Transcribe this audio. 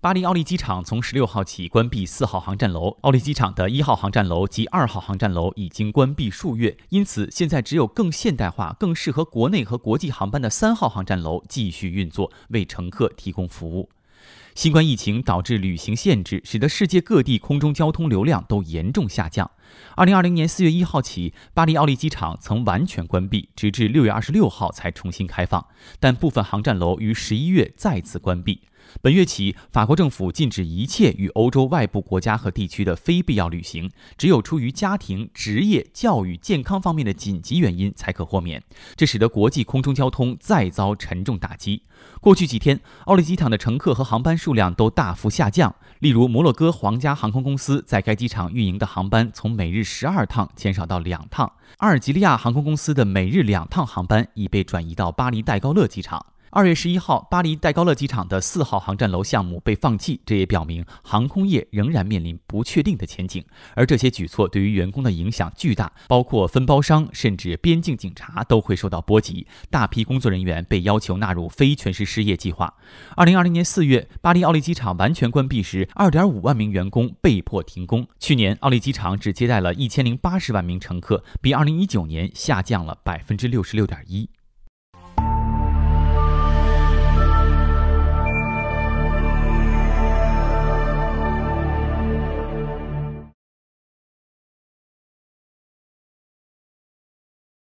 巴黎奥利机场从十六号起关闭四号航站楼，奥利机场的一号航站楼及二号航站楼已经关闭数月，因此现在只有更现代化、更适合国内和国际航班的三号航站楼继续运作，为乘客提供服务。新冠疫情导致旅行限制，使得世界各地空中交通流量都严重下降。二零二零年四月一号起，巴黎奥利机场曾完全关闭，直至六月二十六号才重新开放。但部分航站楼于十一月再次关闭。本月起，法国政府禁止一切与欧洲外部国家和地区的非必要旅行，只有出于家庭、职业、教育、健康方面的紧急原因才可豁免。这使得国际空中交通再遭沉重打击。过去几天，奥利机场的乘客和航班数量都大幅下降。例如，摩洛哥皇家航空公司在该机场运营的航班从每日十二趟减少到两趟；阿尔及利亚航空公司的每日两趟航班已被转移到巴黎戴高乐机场。二月十一号，巴黎戴高乐机场的四号航站楼项目被放弃，这也表明航空业仍然面临不确定的前景。而这些举措对于员工的影响巨大，包括分包商甚至边境警察都会受到波及。大批工作人员被要求纳入非全时失业计划。二零二零年四月，巴黎奥利机场完全关闭时，二点五万名员工被迫停工。去年，奥利机场只接待了一千零八十万名乘客，比二零一九年下降了百分之六十六点一。